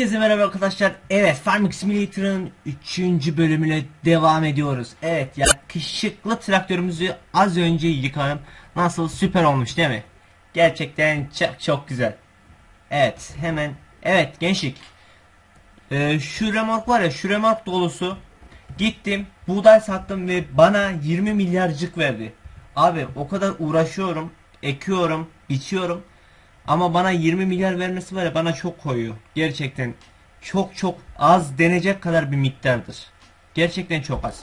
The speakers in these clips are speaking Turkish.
Herkese merhaba arkadaşlar. Evet Farming Simulator'ın 3. bölümüne devam ediyoruz. Evet yakışıklı traktörümüzü az önce yıkadım. Nasıl süper olmuş değil mi? Gerçekten çok çok güzel. Evet hemen evet gençlik. Ee, şu remork var ya şu remork dolusu. Gittim buğday sattım ve bana 20 milyarcık verdi. Abi o kadar uğraşıyorum, ekiyorum, biçiyorum. Ama bana 20 milyar vermesi var ya bana çok koyuyor. Gerçekten çok çok az denecek kadar bir miktardır. Gerçekten çok az.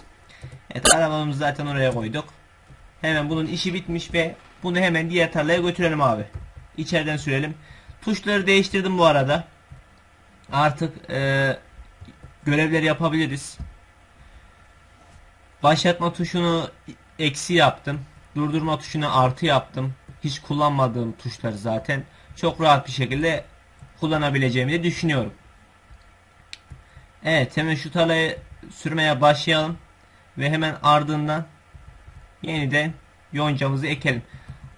Evet arabamızı zaten oraya koyduk. Hemen bunun işi bitmiş ve bunu hemen diğer tarlaya götürelim abi. İçeriden sürelim. Tuşları değiştirdim bu arada. Artık e, görevleri yapabiliriz. Başlatma tuşunu eksi yaptım. Durdurma tuşunu artı yaptım. Hiç kullanmadığım tuşlar zaten. Çok rahat bir şekilde kullanabileceğimi de düşünüyorum. Evet hemen şu tarlayı sürmeye başlayalım. Ve hemen ardından yeniden yoncamızı ekelim.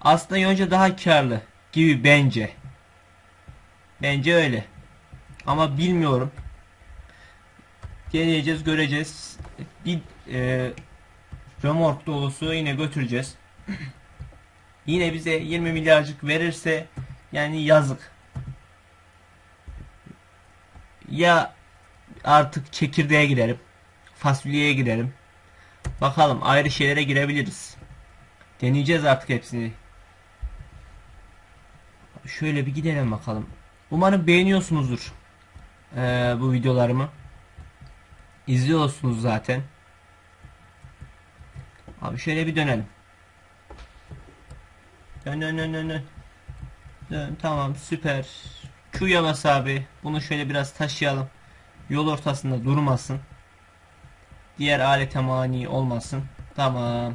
Aslında yonca daha karlı gibi bence. Bence öyle. Ama bilmiyorum. Deneyeceğiz göreceğiz. Bir e, remork dolusu yine götüreceğiz. Yine bize 20 milyarcık verirse yani yazık. Ya artık çekirdeğe girerim. Fasulyeye girerim. Bakalım ayrı şeylere girebiliriz. Deneyeceğiz artık hepsini. Şöyle bir gidelim bakalım. Umarım beğeniyorsunuzdur ee, bu videolarımı. İzliyorsunuz zaten. Abi şöyle bir dönelim. Dön dön dön dön. dön. Tamam süper. Q'ya bas abi. Bunu şöyle biraz taşıyalım. Yol ortasında durmasın. Diğer alete mani olmasın. Tamam.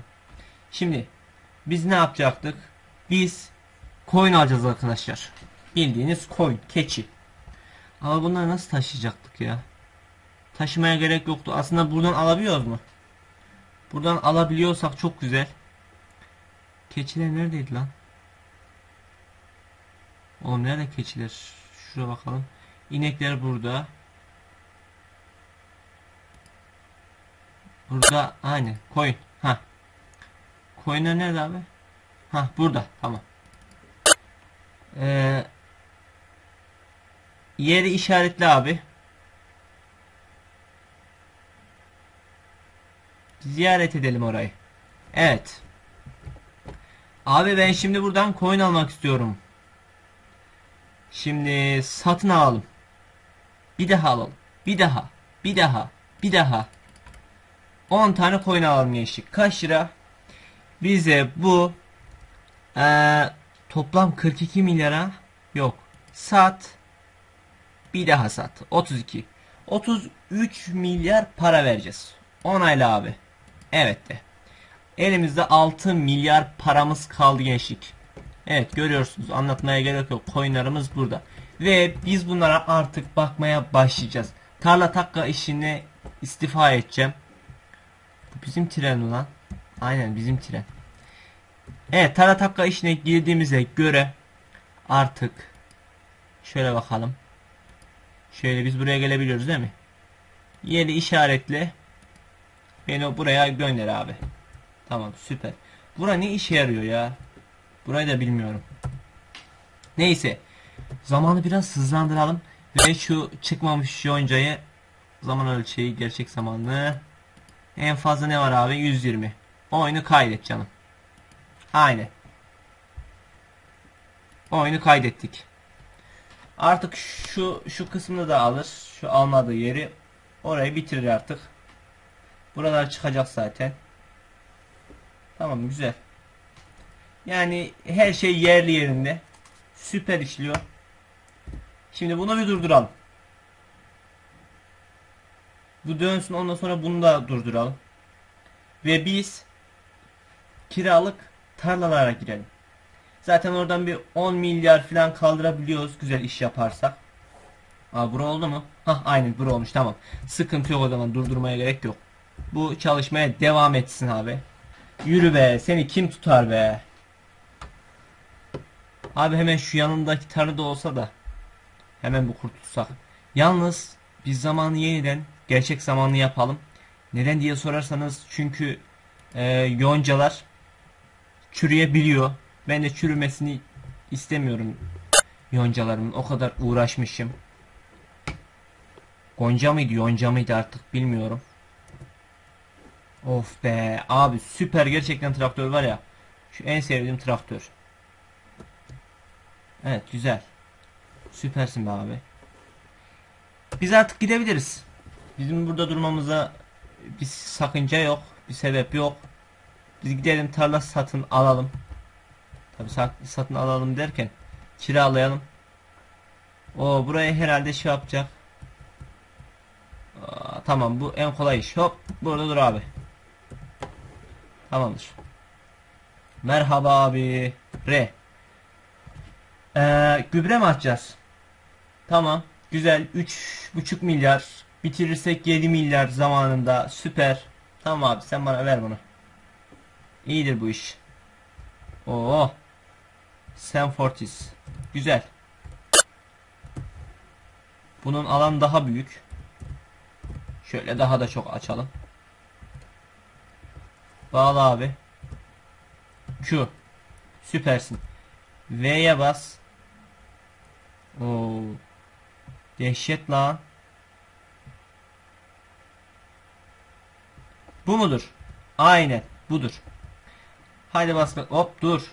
Şimdi biz ne yapacaktık? Biz coin alacağız arkadaşlar. Bildiğiniz coin, keçi. Ama bunları nasıl taşıyacaktık ya? Taşımaya gerek yoktu. Aslında buradan alabiliyoruz mu? Buradan alabiliyorsak çok güzel. Keçiler neredeydi lan? Oğlum nerede keçiler? Şuraya bakalım. İnekler burada. Burada aynı koyun. Ha. Koyunlar nerede abi? Ha burada. Tamam. Ee, yeri işaretli abi. Ziyaret edelim orayı. Evet. Abi ben şimdi buradan coin almak istiyorum. Şimdi satın alalım. Bir daha alalım. Bir daha. Bir daha. Bir daha. 10 tane coin alalım gençlik. Kaç lira? Bize bu ee, toplam 42 milyara yok. Sat. Bir daha sat. 32. 33 milyar para vereceğiz. Onayla abi. Evet de. Elimizde 6 milyar paramız kaldı gençlik. Evet görüyorsunuz anlatmaya gerek yok. Coinlarımız burada. Ve biz bunlara artık bakmaya başlayacağız. Tarla takka işine istifa edeceğim. Bu bizim tren ulan. Aynen bizim tren. Evet tarla takka işine girdiğimize göre artık şöyle bakalım. Şöyle biz buraya gelebiliyoruz değil mi? Yeri işaretle beni buraya gönder abi. Tamam süper. Bura ne işe yarıyor ya? Burayı da bilmiyorum. Neyse. Zamanı biraz hızlandıralım. Ve şu çıkmamış yoncayı zaman ölçeği gerçek zamanlı. En fazla ne var abi? 120. Oyunu kaydet canım. Aynen. Oyunu kaydettik. Artık şu şu kısmını da alır. Şu almadığı yeri orayı bitirir artık. Buralar çıkacak zaten. Tamam güzel. Yani her şey yerli yerinde. Süper işliyor. Şimdi bunu bir durduralım. Bu dönsün ondan sonra bunu da durduralım. Ve biz kiralık tarlalara girelim. Zaten oradan bir 10 milyar falan kaldırabiliyoruz güzel iş yaparsak. Aa bura oldu mu? Hah aynen bura olmuş tamam. Sıkıntı yok o zaman durdurmaya gerek yok. Bu çalışmaya devam etsin abi. Yürü be seni kim tutar be. Abi hemen şu yanındaki tarı da olsa da hemen bu kurtulsak. Yalnız biz zamanı yeniden gerçek zamanlı yapalım. Neden diye sorarsanız çünkü e, yoncalar çürüyebiliyor. Ben de çürümesini istemiyorum yoncalarımın. O kadar uğraşmışım. Gonca mıydı yonca mıydı artık bilmiyorum. Of be abi süper gerçekten traktör var ya. Şu en sevdiğim traktör. Evet güzel. Süpersin be abi. Biz artık gidebiliriz. Bizim burada durmamıza bir sakınca yok. Bir sebep yok. Biz gidelim tarla satın alalım. Tabi satın alalım derken kiralayalım. O buraya herhalde şey yapacak. Aa, tamam bu en kolay iş. Hop burada dur abi. Tamamdır. Merhaba abi. Re. Ee, gübre mi atacağız? Tamam. Güzel. 3,5 milyar. Bitirirsek 7 milyar zamanında. Süper. Tamam abi sen bana ver bunu. İyidir bu iş. Oo. Sam Fortis. Güzel. Bunun alan daha büyük. Şöyle daha da çok açalım. Bağla abi. Q. Süpersin. V'ye bas. Oo. Dehşet lan. Bu mudur? Aynen budur. Haydi bas. Hop dur.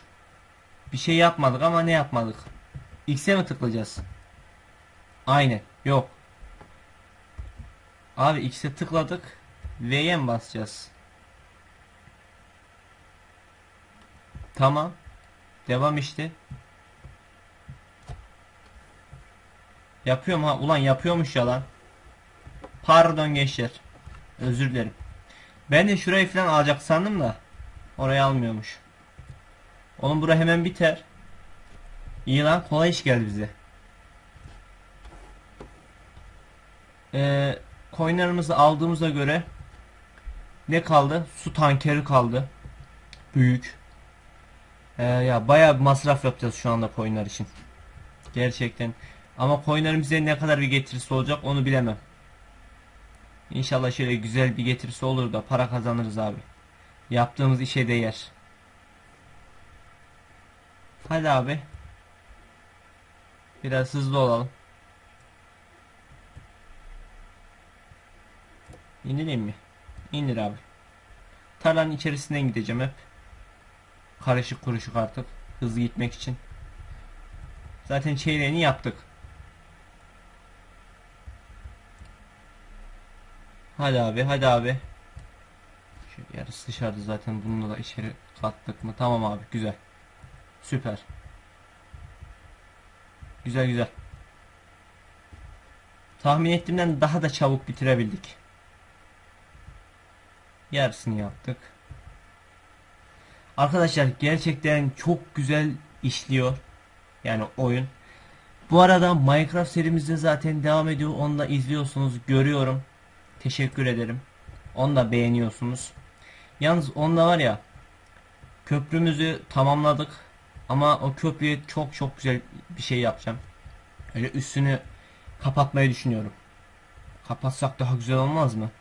Bir şey yapmadık ama ne yapmadık? X'e mi tıklayacağız? Aynen. Yok. Abi X'e tıkladık. V'ye mi basacağız? Tamam. Devam işte. Yapıyorum ha. Ulan yapıyormuş ya lan. Pardon gençler. Özür dilerim. Ben de şurayı falan alacak sandım da. Orayı almıyormuş. Oğlum bura hemen biter. İyi lan kolay iş geldi bize. Ee, coinlerimizi aldığımıza göre ne kaldı? Su tankeri kaldı. Büyük. Ee, ya bayağı bir masraf yapacağız şu anda coinler için. Gerçekten. Ama coinlerin bize ne kadar bir getirisi olacak onu bilemem. İnşallah şöyle güzel bir getirisi olur da para kazanırız abi. Yaptığımız işe değer. Hadi abi. Biraz hızlı olalım. İndireyim mi? İndir abi. Tarlanın içerisinden gideceğim hep. Karışık kuruşuk artık. Hızlı gitmek için. Zaten çeyreğini yaptık. Hadi abi hadi abi. Şu yarısı dışarıda zaten bununla da içeri kattık mı? Tamam abi güzel. Süper. Güzel güzel. Tahmin ettiğimden daha da çabuk bitirebildik. Yarısını yaptık. Arkadaşlar gerçekten çok güzel işliyor. Yani oyun. Bu arada Minecraft serimizde zaten devam ediyor. Onu da izliyorsunuz. Görüyorum. Teşekkür ederim. Onu da beğeniyorsunuz. Yalnız onda var ya köprümüzü tamamladık. Ama o köprüye çok çok güzel bir şey yapacağım. Öyle üstünü kapatmayı düşünüyorum. Kapatsak daha güzel olmaz mı?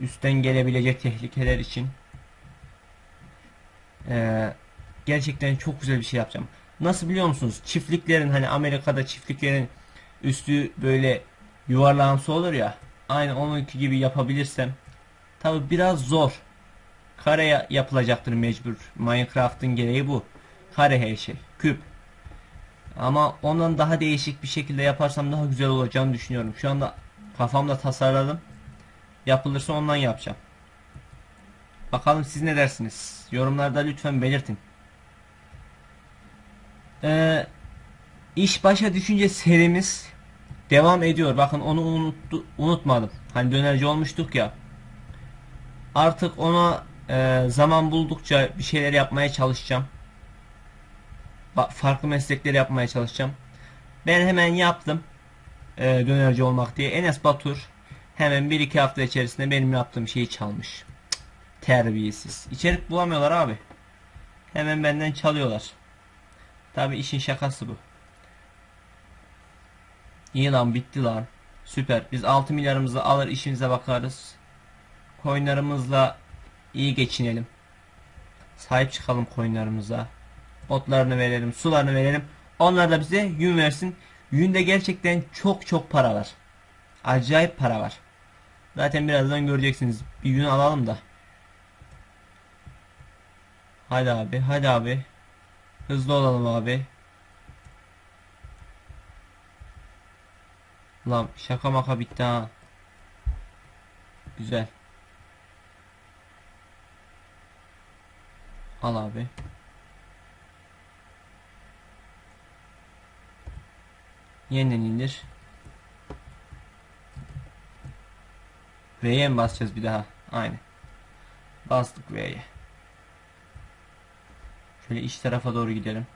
Üstten gelebilecek tehlikeler için. Ee, gerçekten çok güzel bir şey yapacağım. Nasıl biliyor musunuz? Çiftliklerin hani Amerika'da çiftliklerin üstü böyle yuvarlağımsı olur ya. Aynı onunki gibi yapabilirsem. Tabi biraz zor. Kare yapılacaktır mecbur. Minecraft'ın gereği bu. Kare her şey. Küp. Ama ondan daha değişik bir şekilde yaparsam daha güzel olacağını düşünüyorum. Şu anda kafamda tasarladım. Yapılırsa ondan yapacağım. Bakalım siz ne dersiniz? Yorumlarda lütfen belirtin. Ee, iş başa düşünce serimiz devam ediyor. Bakın onu unuttu, unutmadım. Hani dönerci olmuştuk ya. Artık ona e, zaman buldukça bir şeyler yapmaya çalışacağım. Bak, farklı meslekler yapmaya çalışacağım. Ben hemen yaptım. E, dönerci olmak diye. Enes Batur hemen 1-2 hafta içerisinde benim yaptığım şeyi çalmış. Terbiyesiz. İçerik bulamıyorlar abi. Hemen benden çalıyorlar. Tabi işin şakası bu. İyi bitti lan. Süper. Biz 6 milyarımızı alır işimize bakarız. Coinlarımızla iyi geçinelim. Sahip çıkalım coinlarımıza. Otlarını verelim, sularını verelim. Onlar da bize yün versin. Yünde gerçekten çok çok para var. Acayip para var. Zaten birazdan göreceksiniz. Bir yün alalım da. Hadi abi, hadi abi. Hızlı olalım abi. Lan şaka maka bitti ha. Güzel. Al abi. Yeniden indir. V'ye basacağız bir daha? Aynen. Bastık V'ye. Şöyle iç tarafa doğru gidelim.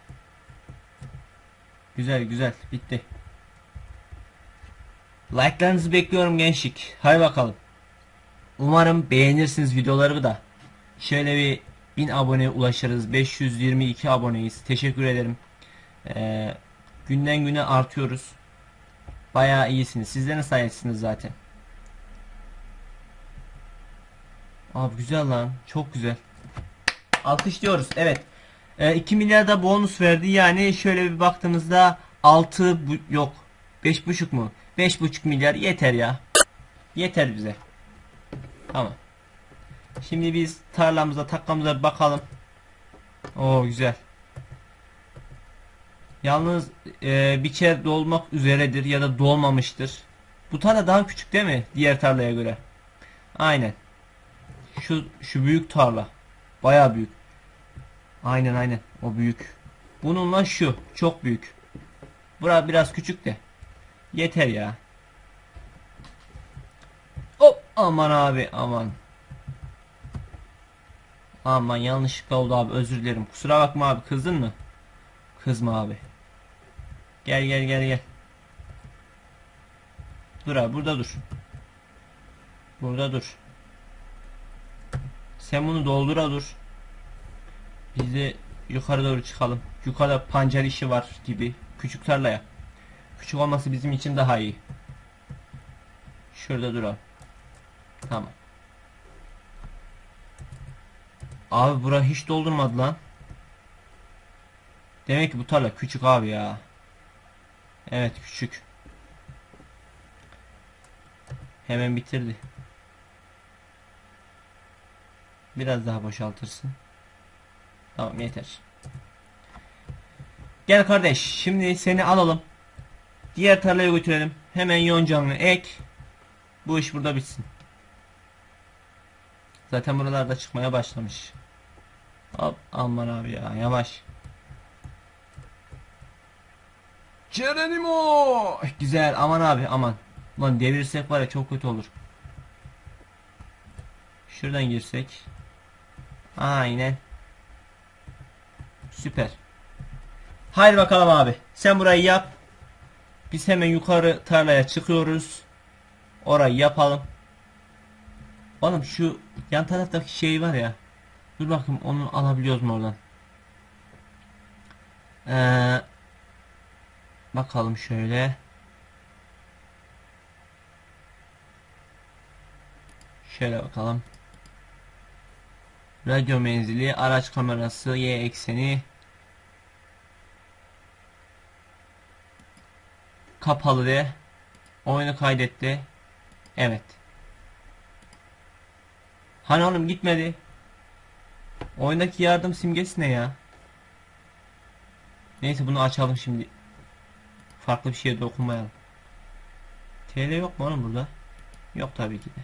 Güzel güzel bitti. Like'larınızı bekliyorum gençlik. Hay bakalım. Umarım beğenirsiniz videolarımı da. Şöyle bir 1000 aboneye ulaşırız. 522 aboneyiz. Teşekkür ederim. Ee, günden güne artıyoruz. Bayağı iyisiniz. Sizlerin sayesinde zaten. Abi güzel lan. Çok güzel. Alkışlıyoruz. Evet. Ee, 2 milyar da bonus verdi. Yani şöyle bir baktığımızda 6 bu, yok. 5,5 mu? 5,5 milyar yeter ya. Yeter bize. Tamam. Şimdi biz tarlamıza takkamıza bakalım. Oo güzel. Yalnız e, biçer dolmak üzeredir ya da dolmamıştır. Bu tarla daha küçük değil mi? Diğer tarlaya göre. Aynen. Şu şu büyük tarla. Baya büyük. Aynen aynen. O büyük. Bununla şu çok büyük. Bura biraz küçük de. Yeter ya. Hop aman abi aman. Aman yanlışlıkla oldu abi özür dilerim. Kusura bakma abi kızdın mı? Kızma abi. Gel gel gel gel. Dur abi burada dur. Burada dur. Sen bunu doldura dur. Biz de yukarı doğru çıkalım. Yukarıda pancar işi var gibi. Küçük tarlaya. Küçük olması bizim için daha iyi. Şurada duralım. Tamam. Abi bura hiç doldurmadı lan. Demek ki bu tarla küçük abi ya. Evet küçük. Hemen bitirdi. Biraz daha boşaltırsın. Tamam yeter. Gel kardeş şimdi seni alalım. Diğer tarlaya götürelim. Hemen yoncanını ek. Bu iş burada bitsin. Zaten buralarda çıkmaya başlamış. Hop aman abi ya yavaş. Geronimo! Güzel aman abi aman. Lan devirirsek var ya çok kötü olur. Şuradan girsek. Aynen. Süper. Haydi bakalım abi. Sen burayı yap. Biz hemen yukarı tarlaya çıkıyoruz. Orayı yapalım. Oğlum şu yan taraftaki şey var ya. Dur bakayım onu alabiliyoruz mu oradan? Ee, bakalım şöyle. Şöyle bakalım. Radyo menzili, araç kamerası, y ekseni. Kapalı de. Oyunu kaydetti. Evet. Hani oğlum gitmedi. Oyundaki yardım simgesi ne ya? Neyse bunu açalım şimdi. Farklı bir şeye dokunmayalım. TL yok mu oğlum burada? Yok tabii ki de.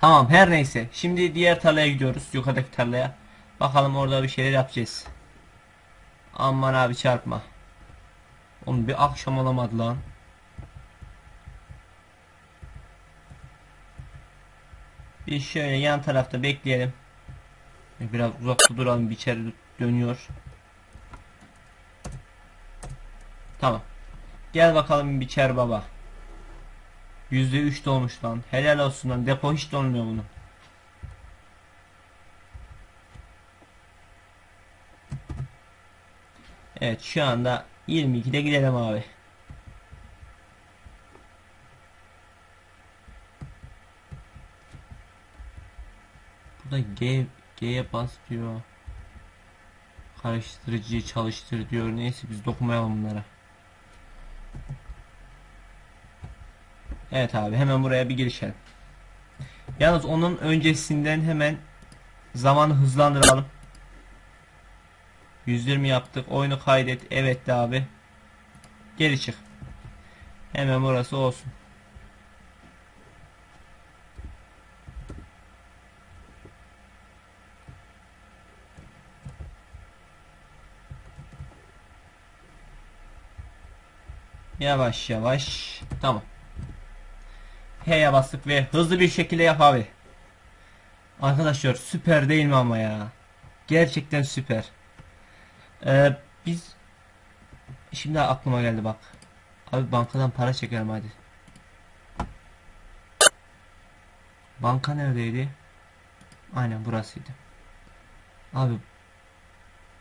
Tamam her neyse. Şimdi diğer tarlaya gidiyoruz. Yukarıdaki tarlaya. Bakalım orada bir şeyler yapacağız. Aman abi çarpma. Oğlum bir akşam olamadı lan. Bir şöyle yan tarafta bekleyelim. Biraz uzakta duralım bir içeri dönüyor. Tamam. Gel bakalım biçer baba. %3 dolmuş lan. Helal olsun lan. Depo hiç dolmuyor bunu. Evet şu anda 22'de gidelim abi. Burada G G'ye bas diyor. Karıştırıcıyı çalıştır diyor. Neyse biz dokunmayalım bunlara. Evet abi hemen buraya bir girişelim. Yalnız onun öncesinden hemen zamanı hızlandıralım. 120 yaptık. Oyunu kaydet. Evet de abi. Geri çık. Hemen burası olsun. Yavaş yavaş. Tamam. H'ye bastık ve hızlı bir şekilde yap abi. Arkadaşlar süper değil mi ama ya? Gerçekten süper. Ee, biz şimdi aklıma geldi bak. Abi bankadan para çekelim hadi. Banka neredeydi? Aynen burasıydı. Abi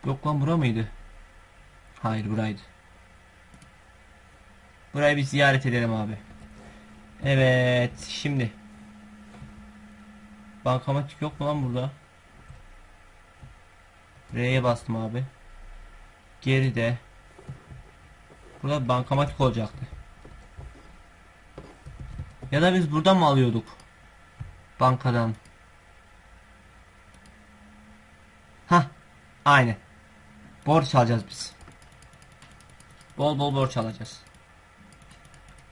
yok lan bura mıydı? Hayır buraydı. Burayı bir ziyaret edelim abi. Evet şimdi. Bankamatik yok mu lan burada? R'ye bastım abi. Geride. Burada bankamatik olacaktı. Ya da biz buradan mı alıyorduk? Bankadan. Ha, aynen. Borç alacağız biz. Bol bol borç alacağız.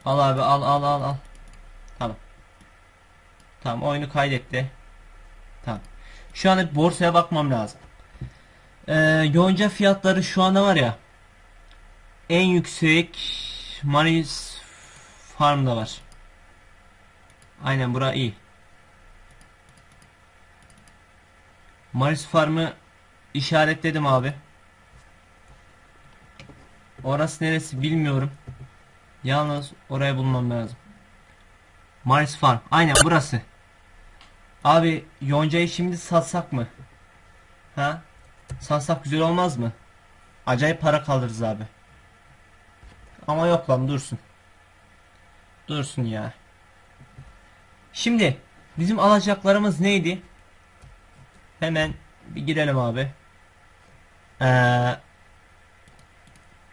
Al abi al al al al. Tamam. Tamam oyunu kaydetti. Tamam. Şu an borsaya bakmam lazım. Ee, yonca fiyatları şu anda var ya en yüksek Maris Farm'da var. Aynen bura iyi. Maris Farm'ı işaretledim abi. Orası neresi bilmiyorum. Yalnız orayı bulmam lazım. Maris Farm. Aynen burası. Abi yoncayı şimdi satsak mı? Ha? Satsak güzel olmaz mı? Acayip para kaldırırız abi. Ama yok lan dursun. Dursun ya. Şimdi bizim alacaklarımız neydi? Hemen bir girelim abi. Ee,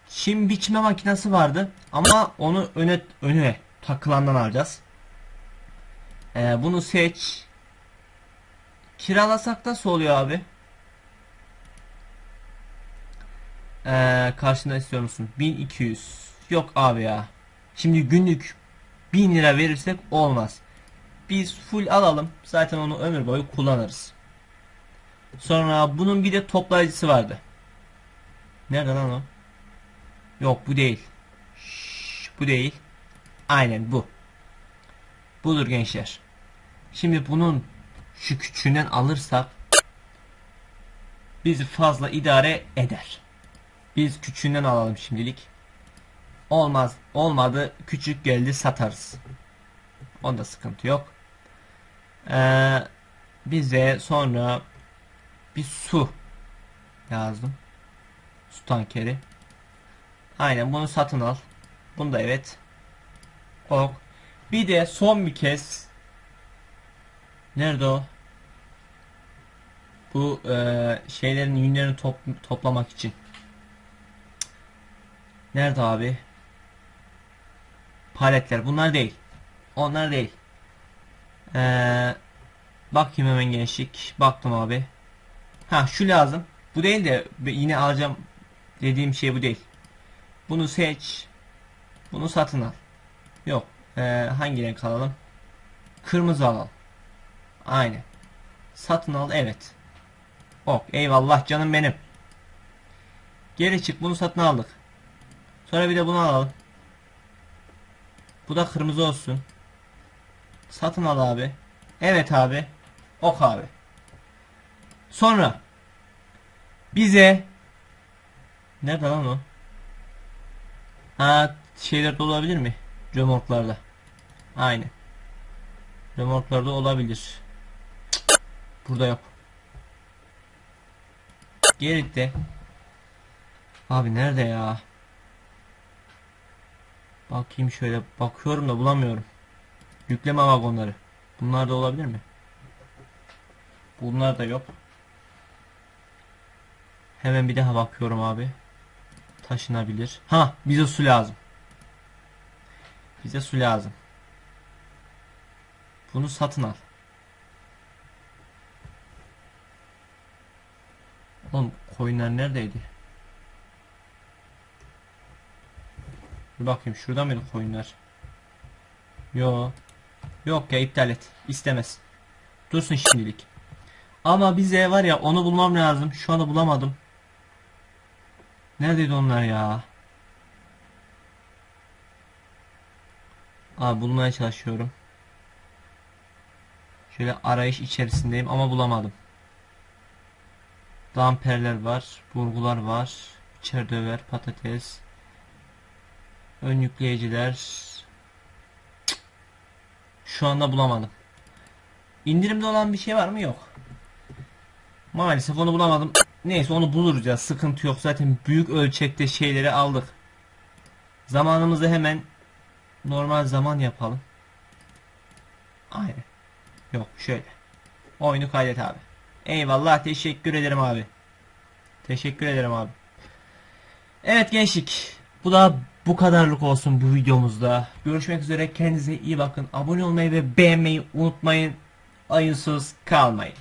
Çim biçme makinesi vardı ama onu öne öne takılandan alacağız. Ee, bunu seç. Kiralasak nasıl oluyor abi? Ee, karşında istiyor musun? 1200. Yok abi ya. Şimdi günlük 1000 lira verirsek olmaz. Biz full alalım. Zaten onu ömür boyu kullanırız. Sonra bunun bir de toplayıcısı vardı. Nerede lan o? Yok bu değil. Şş, bu değil. Aynen bu. Budur gençler. Şimdi bunun şu küçüğünden alırsak bizi fazla idare eder. Biz küçüğünden alalım şimdilik. Olmaz. Olmadı. Küçük geldi satarız. Onda sıkıntı yok. Ee, bize sonra bir su yazdım. Su tankeri. Aynen bunu satın al. Bunu da evet. Ok. Bir de son bir kez Nerede o? Bu e, şeylerin yünlerini top, toplamak için. Nerede abi? Paletler. Bunlar değil. Onlar değil. Ee, bakayım hemen gençlik. Baktım abi. Ha şu lazım. Bu değil de yine alacağım dediğim şey bu değil. Bunu seç. Bunu satın al. Yok. Ee, hangi renk alalım? Kırmızı alalım. Aynen. Satın al evet. Ok eyvallah canım benim. Geri çık bunu satın aldık. Sonra bir de bunu alalım. Bu da kırmızı olsun. Satın al abi. Evet abi. Ok abi. Sonra bize nerede lan o? Ha şeyler de olabilir mi? Remorklarda. Aynen. Remorklarda olabilir. Burada yok. Geride. Abi nerede ya? Bakayım şöyle. Bakıyorum da bulamıyorum. Yükleme vagonları. Bunlar da olabilir mi? Bunlar da yok. Hemen bir daha bakıyorum abi. Taşınabilir. Ha bize su lazım. Bize su lazım. Bunu satın al. Oğlum koyunlar neredeydi? Bir bakayım şurada mıydı koyunlar? Yo. Yok ya iptal et. İstemez. Dursun şimdilik. Ama bize var ya onu bulmam lazım. Şu anda bulamadım. Neredeydi onlar ya? Abi bulmaya çalışıyorum. Şöyle arayış içerisindeyim ama bulamadım. Damperler var, burgular var, çerdöver, patates, ön yükleyiciler. Şu anda bulamadım. İndirimde olan bir şey var mı? Yok. Maalesef onu bulamadım. Neyse onu buluruz ya. Sıkıntı yok. Zaten büyük ölçekte şeyleri aldık. Zamanımızı hemen normal zaman yapalım. Aynen. Yok şöyle. Oyunu kaydet abi. Eyvallah teşekkür ederim abi. Teşekkür ederim abi. Evet gençlik. Bu da bu kadarlık olsun bu videomuzda. Görüşmek üzere. Kendinize iyi bakın. Abone olmayı ve beğenmeyi unutmayın. Ayınsız kalmayın.